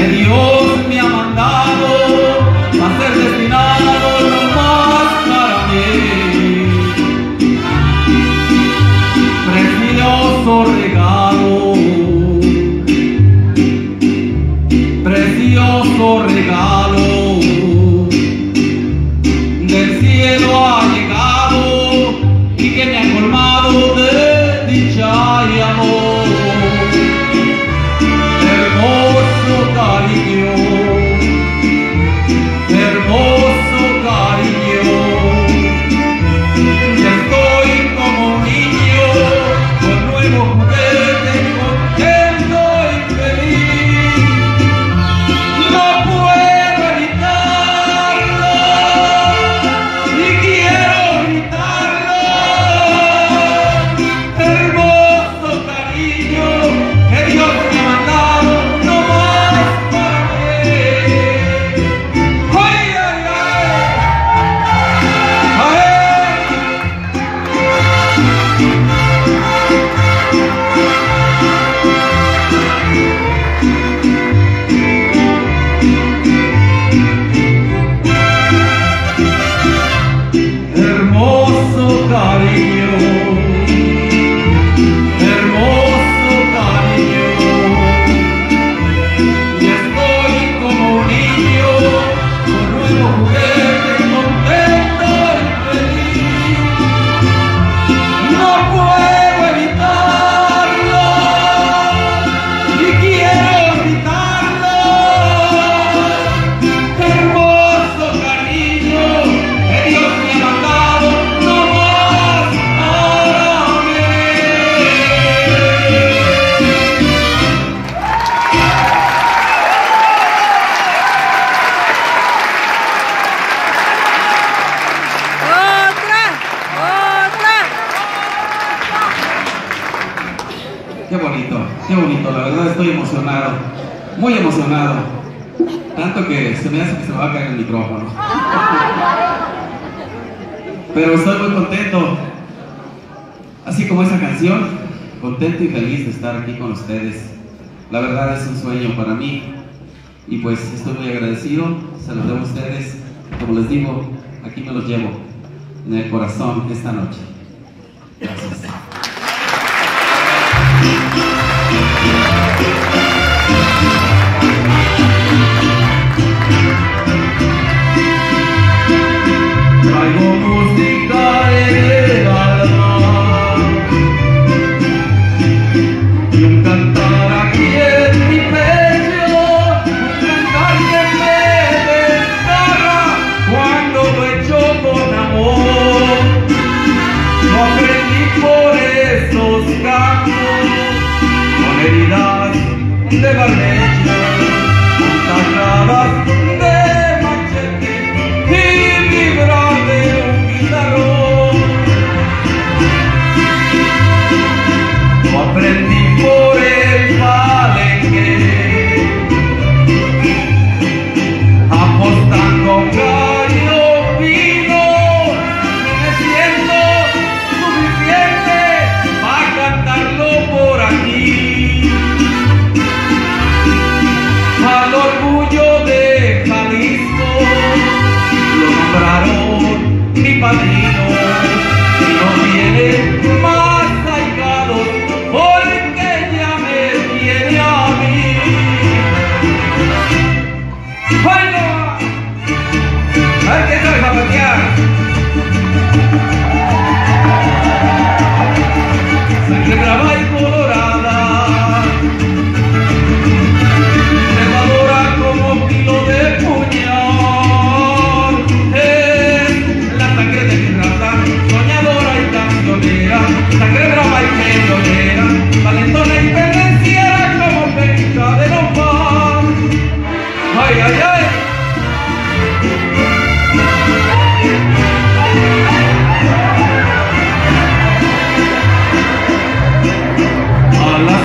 El Dios me ha mandado Qué bonito, qué bonito, la verdad estoy emocionado, muy emocionado. Tanto que se me hace que se me va a caer el micrófono. Pero estoy muy contento, así como esa canción, contento y feliz de estar aquí con ustedes. La verdad es un sueño para mí y pues estoy muy agradecido, se a ustedes, como les digo, aquí me los llevo en el corazón esta noche. Gracias. Thank you. Aprendí por esos campos, con heridas de barbecho, con la guerra va y me